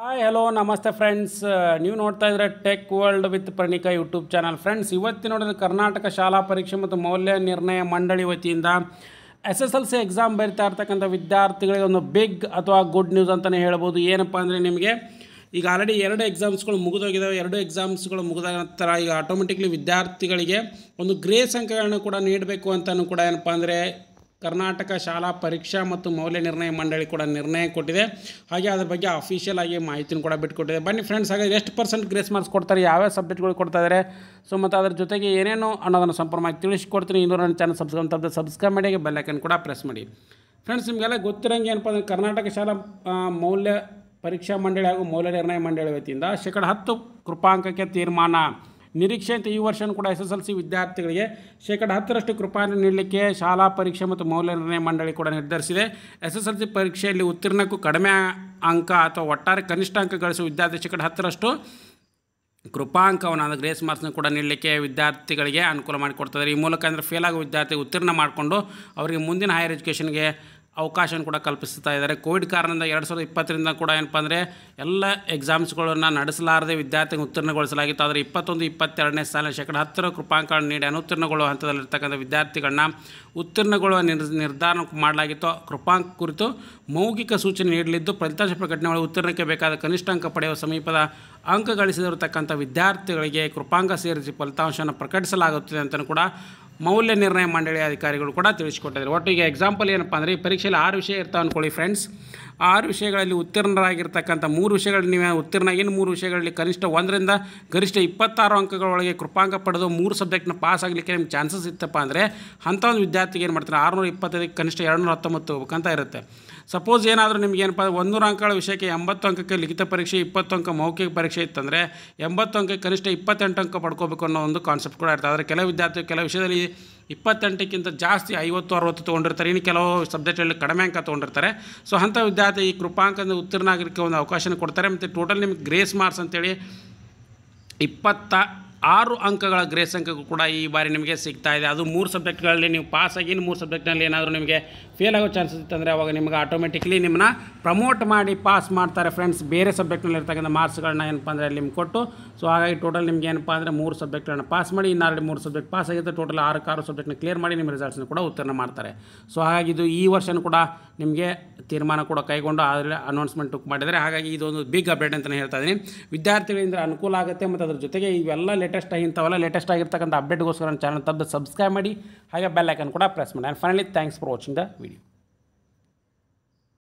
Hi hello ನಮಸ್ತೆ friends ನೀವು ನೋಡ್ತಾ ಇದ್ರೆ tech world with Pranika YouTube channel friends ಇವತ್ತಿನ ನೋಡಿದ್ರೆ ಕರ್ನಾಟಕ ಶಾಲಾ ಪರೀಕ್ಷೆ ಮತ್ತು ಮೌಲ್ಯ ನಿರ್ಣಯ ಮಂಡಳಿ ವತಿಯಿಂದ S S L C exam ಬರಿತಾ ಇರ್ತಕ್ಕಂಥ ವಿದ್ಯಾರ್ಥಿಗಳಿಗೆ ಒಂದು ಬಿಗ್ ಅಥವಾ ಗುಡ್ ನ್ಯೂಸ್ ಅಂತಲೇ ಹೇಳ್ಬೋದು. ಏನಪ್ಪ ಅಂದರೆ ನಿಮಗೆ ಈಗ ಆಲ್ರೆಡಿ ಎರಡು ಎಕ್ಸಾಮ್ಸ್ಗಳು ಮುಗಿದೋಗಿದ್ದಾವೆ ಎರಡು ಎಕ್ಸಾಮ್ಸ್ಗಳು ಮುಗಿದ ನಂತರ ಈಗ ಆಟೋಮೆಟಿಕ್ಲಿ ವಿದ್ಯಾರ್ಥಿಗಳಿಗೆ ಒಂದು ಗ್ರೇಸ್ ಅಂಕಗಳನ್ನು ಕೂಡ ನೀಡಬೇಕು ಅಂತಲೂ ಕೂಡ ಏನಪ್ಪ ಅಂದರೆ ಕರ್ನಾಟಕ ಶಾಲಾ ಪರೀಕ್ಷಾ ಮತ್ತು ಮೌಲ್ಯ ನಿರ್ಣಯ ಮಂಡಳಿ ಕೂಡ ನಿರ್ಣಯ ಕೊಟ್ಟಿದೆ. ಹಾಗೆ ಅದ್ರ ಬಗ್ಗೆ ಅಫಿಷಿಯಲ್ ಆಗಿ ಮಾಹಿತಿನೂ ಕೂಡ ಬಿಟ್ಕೊಟ್ಟಿದೆ ಬನ್ನಿ ಫ್ರೆಂಡ್ಸ್ ಹಾಗೆ ಎಷ್ಟು ಪರ್ಸೆಂಟ್ ಗ್ರೇಸ್ ಮಾರ್ಕ್ಸ್ ಕೊಡ್ತಾರೆ? ಯಾವ್ಯಾವ ಸಬ್ಜೆಕ್ಟ್ಗಳು ಕೊಡ್ತಾ ಇದ್ದಾರೆ ಸೊ ಮತ್ತು ಅದ್ರ ಜೊತೆಗೆ ಏನೇನು ಅನ್ನೋದನ್ನು ಸಂಪೂರ್ಣವಾಗಿ ತಿಳಿಸ್ಕೊಡ್ತೀನಿ. ಇನ್ನೂ ನನ್ನ ಚಾನಲ್ ಸಬ್ಸ್ಕ್ರೈಬ್ ತಪ್ಪದೆ ಸಬ್ಸ್ಕ್ರೈಬ್ ಮಾಡಿ ಬೆಲ್ಲೈಕನ್ ಕೂಡ ಪ್ರೆಸ್ ಮಾಡಿ. ಫ್ರೆಂಡ್ಸ್ ನಿಮಗೆಲ್ಲ ಗೊತ್ತಿರೋಂಗೆ ಏನಪ್ಪ ಅಂದರೆ ಕರ್ನಾಟಕ ಶಾಲಾ ಮೌಲ್ಯ ಪರೀಕ್ಷಾ ಮಂಡಳಿ ಹಾಗೂ ಮೌಲ್ಯ ನಿರ್ಣಯ ಮಂಡಳಿ ವತಿಯಿಂದ ಶೇಕಡ ಹತ್ತು ಕೃಪಾಂಕಕ್ಕೆ ತೀರ್ಮಾನ ನಿರೀಕ್ಷೆಯಂತೆ ಈ ವರ್ಷವೂ ಕೂಡ ಎಸ್ ಎಸ್ ಎಲ್ ಸಿ ವಿದ್ಯಾರ್ಥಿಗಳಿಗೆ ಶೇಕಡ ಹತ್ತರಷ್ಟು ಕೃಪಾನ ನೀಡಲಿಕ್ಕೆ ಶಾಲಾ ಪರೀಕ್ಷೆ ಮತ್ತು ಮೌಲ್ಯ ನಿರ್ಣಯ ಮಂಡಳಿ ಕೂಡ ನಿರ್ಧರಿಸಿದೆ. ಎಸ್ ಎಸ್ ಎಲ್ ಸಿ ಪರೀಕ್ಷೆಯಲ್ಲಿ ಉತ್ತೀರ್ಣಕ್ಕೂ ಕಡಿಮೆ ಅಂಕ ಅಥವಾ ಒಟ್ಟಾರೆ ಕನಿಷ್ಠ ಅಂಕ ಗಳಿಸುವ ವಿದ್ಯಾರ್ಥಿ ಶೇಕಡ ಹತ್ತರಷ್ಟು ಕೃಪಾಂಕವನ್ನು ಅಂದರೆ ಗ್ರೇಸ್ ಮಾರ್ಕ್ಸ್ನ ಕೂಡ ನೀಡಲಿಕ್ಕೆ ವಿದ್ಯಾರ್ಥಿಗಳಿಗೆ ಅನುಕೂಲ ಮಾಡಿಕೊಡ್ತಾರೆ ಈ ಮೂಲಕ ಅಂದರೆ ಫೇಲ್ ಆಗೋ ವಿದ್ಯಾರ್ಥಿ ಉತ್ತೀರ್ಣ ಮಾಡಿಕೊಂಡು ಅವರಿಗೆ ಮುಂದಿನ ಹೈಯರ್ ಎಜುಕೇಷನ್ಗೆ ಅವಕಾಶ ಕೂಡ ಕಲ್ಪಿಸ್ತಾ ಇದ್ದಾರೆ. ಕೋವಿಡ್ ಕಾರಣದಿಂದ ಎರಡು ಸಾವಿರದ ಇಪ್ಪತ್ತರಿಂದ ಕೂಡ ಏನಪ್ಪ ಅಂದರೆ ಎಲ್ಲ ಎಕ್ಸಾಮ್ಸ್ಗಳನ್ನು ನಡೆಸಲಾರದೆ ವಿದ್ಯಾರ್ಥಿಗೆ ಉತ್ತೀರ್ಣಗೊಳಿಸಲಾಗಿತ್ತು. ಆದರೆ ಇಪ್ಪತ್ತೊಂದು, ಇಪ್ಪತ್ತೆರಡನೇ ಸಾಲಿನ ಶೇಕಡ ಹತ್ತರ ಕೃಪಾಂಕಗಳನ್ನು ನೀಡಿ ಅನುತ್ತೀರ್ಣಗೊಳ್ಳುವ ಹಂತದಲ್ಲಿರ್ತಕ್ಕಂಥ ವಿದ್ಯಾರ್ಥಿಗಳನ್ನ ಉತ್ತೀರ್ಣಗೊಳ್ಳುವ ನಿರ್ ನಿರ್ಧಾರ ಮಾಡಲಾಗಿತ್ತು. ಕೃಪಾಂಕ ಕುರಿತು ಮೌಖಿಕ ಸೂಚನೆ ನೀಡಲಿದ್ದು, ಫಲಿತಾಂಶ ಪ್ರಕಟಣೆಗಳು ಉತ್ತೀರ್ಣಕ್ಕೆ ಬೇಕಾದ ಕನಿಷ್ಠ ಅಂಕ ಪಡೆಯುವ ಸಮೀಪದ ಅಂಕ ಗಳಿಸಿದಿರತಕ್ಕಂಥ ವಿದ್ಯಾರ್ಥಿಗಳಿಗೆ ಕೃಪಾಂಕ ಸೇರಿಸಿ ಫಲಿತಾಂಶವನ್ನು ಪ್ರಕಟಿಸಲಾಗುತ್ತದೆ ಅಂತಲೂ ಕೂಡ ಮೌಲ್ಯ ನಿರ್ಣಯ ಮಂಡಳಿ ಅಧಿಕಾರಿಗಳು ಕೂಡ ತಿಳಿಸಿಕೊಟ್ಟಿದ್ದಾರೆ. ಒಟ್ಟಿಗೆ ಎಕ್ಸಾಂಪಲ್ ಏನಪ್ಪ ಅಂದರೆ ಈ ಪರೀಕ್ಷೆಯಲ್ಲಿ ಆರು ವಿಷಯ ಇರ್ತಾವೆ ಅಂದ್ಕೊಳ್ಳಿ ಫ್ರೆಂಡ್ಸ್ ಆರು ವಿಷಯಗಳಲ್ಲಿ ಉತ್ತೀರ್ಣರಾಗಿರ್ತಕ್ಕಂಥ ಮೂರು ವಿಷಯಗಳಲ್ಲಿ ನೀವು ಉತ್ತೀರ್ಣ ಏನು ಮೂರು ವಿಷಯಗಳಲ್ಲಿ ಕನಿಷ್ಠ ಒಂದರಿಂದ ಗರಿಷ್ಠ ಇಪ್ಪತ್ತಾರು ಅಂಕಗಳೊಳಗೆ ಕೃಪಾಂಕ ಪಡೆದು ಮೂರು ಸಬ್ಜೆಕ್ಟ್ನ ಪಾಸ್ ಆಗಲಿಕ್ಕೆ ನಿಮ್ಗೆ ಚಾನ್ಸಸ್ ಇತ್ತಪ್ಪ ಅಂದರೆ ಅಂಥ ಒಂದು ವಿದ್ಯಾರ್ಥಿಗೆ ಏನು ಮಾಡ್ತಾರೆ? ಆರುನೂರ ಇಪ್ಪತ್ತೈದಕ್ಕೆ ಕನಿಷ್ಠ ಎರಡುನೂರ ಹತ್ತೊಂಬತ್ತು ಹೋಗ್ಬೇಕಂತ ಇರುತ್ತೆ. ಸಪೋಸ್ ಏನಾದರೂ ನಿಮ್ಗೆ ಏನಪ್ಪ ಒಂದೂರು ಅಂಕಗಳ ವಿಷಯಕ್ಕೆ ಎಂಬತ್ತು ಅಂಕಕ್ಕೆ ಲಿಖಿತ ಪರೀಕ್ಷೆ, ಇಪ್ಪತ್ತು ಅಂಕ ಮೌಖಿಕ ಪರೀಕ್ಷೆ ಇತ್ತಂದರೆ ಎಂಬತ್ತು ಅಂಕಕ್ಕೆ ಕನಿಷ್ಠ ಇಪ್ಪತ್ತೆಂಟು ಅಂಕ ಪಡ್ಕೋಬೇಕು ಅನ್ನೋ ಒಂದು ಕಾನ್ಸೆಪ್ಟ್ ಕೂಡ ಇರ್ತದೆ ಆದರೆ ಕೆಲವು ವಿದ್ಯಾರ್ಥಿ ಕೆಲವು ವಿಷಯದಲ್ಲಿ ಇಪ್ಪತ್ತೆಂಟಕ್ಕಿಂತ ಜಾಸ್ತಿ ಐವತ್ತು, ಅರವತ್ತು ತೊಗೊಂಡಿರ್ತಾರೆ. ಇನ್ನು ಕೆಲವು ಸಬ್ಜೆಕ್ಟಲ್ಲಿ ಕಡಿಮೆ ಅಂಕ ತೊಗೊಂಡಿರ್ತಾರೆ. ಸೊ ಅಂಥ ವಿದ್ಯಾರ್ಥಿ ಈ ಕೃಪಾಂಕದ ಉತ್ತೀರ್ಣ ಆಗಲಿಕ್ಕೆ ಒಂದು ಅವಕಾಶನ ಕೊಡ್ತಾರೆ. ಮತ್ತು ಟೋಟಲ್ ನಿಮ್ಗೆ ಗ್ರೇಸ್ ಮಾರ್ಕ್ಸ್ ಅಂತೇಳಿ ಇಪ್ಪತ್ತ ಆರು ಅಂಕಗಳ ಗ್ರೇಸ್ ಅಂಕ ಕೂಡ ಈ ಬಾರಿ ನಿಮಗೆ ಸಿಗ್ತಾ ಇದೆ. ಅದು ಮೂರು ಸಬ್ಜೆಕ್ಟ್ಗಳಲ್ಲಿ ನೀವು ಪಾಸ್ ಆಗಿ ಮೂರು ಸಬ್ಜೆಕ್ಟ್ನಲ್ಲಿ ಏನಾದರೂ ನಿಮಗೆ ಫೇಲ್ ಆಗೋ ಚಾನ್ಸಸ್ ಇತ್ತಂದರೆ ಅವಾಗ ನಿಮಗೆ ಆಟೋಮೆಟಿಕ್ಲಿ ನಿಮ್ಮನ್ನ ಪ್ರಮೋಟ್ ಮಾಡಿ ಪಾಸ್ ಮಾಡ್ತಾರೆ ಫ್ರೆಂಡ್ಸ್ ಬೇರೆ ಸಬ್ಜೆಕ್ಟ್ನಲ್ಲಿ ಇರ್ತಕ್ಕಂಥ ಮಾರ್ಕ್ಸ್ಗಳನ್ನ ಏನಪ್ಪ ಅಂದರೆ ನಿಮ್ಗೆ ಕೊಟ್ಟು ಸೊ ಹಾಗಾಗಿ ಟೋಟಲ್ ನಿಮಗೆ ಏನಪ್ಪ ಅಂದರೆ ಮೂರು ಸಬ್ಜೆಕ್ಟ್ಗಳನ್ನ ಪಾಸ್ ಮಾಡಿ ಇನ್ನಾರು ಮೂರು ಸಬ್ಜೆಕ್ಟ್ ಪಾಸ್ ಆಗಿದ್ದರೆ ಟೋಟಲ್ ಆರು ಆರು ಸಬ್ಜೆಕ್ಟ್ನ ಕ್ಲಿಯರ್ ಮಾಡಿ ನಿಮ್ಮ ರಿಸಲ್ಟ್ಸ್ನ ಕೂಡ ಉತ್ತೀರ್ಣ ಮಾಡ್ತಾರೆ. ಸೊ ಹಾಗಾಗಿ ಇದು ಈ ವರ್ಷನೂ ಕೂಡ ನಿಮಗೆ ತೀರ್ಮಾನ ಕೂಡ ಕೈಗೊಂಡು ಆದರೆ ಅನೌನ್ಸ್ಮೆಂಟ್ ಮಾಡಿದರೆ ಹಾಗಾಗಿ ಇದೊಂದು ಬಿಗ್ ಅಪ್ಡೇಟ್ ಅಂತಲೇ ಹೇಳ್ತಾ ಇದ್ದೀನಿ. ವಿದ್ಯಾರ್ಥಿಗಳಿಂದ ಅನುಕೂಲ ಆಗುತ್ತೆ ಮತ್ತು ಅದ್ರ ಜೊತೆಗೆ ಇವೆಲ್ಲ ಲೇಟೆಸ್ಟ್ ಇಂಥವೆಲ್ಲ ಲೇಟೆಸ್ಟ್ ಆಗಿರ್ತಕ್ಕಂಥ ಅಪ್ಡೇಟ್ಗೋಸ್ಕರ ಚಾನಲ್ ತಂದು ಸಬ್ಸ್ಕ್ರೈಬ್ ಮಾಡಿ ಹಾಗೆ ಬೆಲ್ ಐಕನ್ ಕೂಡ ಪ್ರೆಸ್ ಮಾಡಿ. And finally thanks for watching the video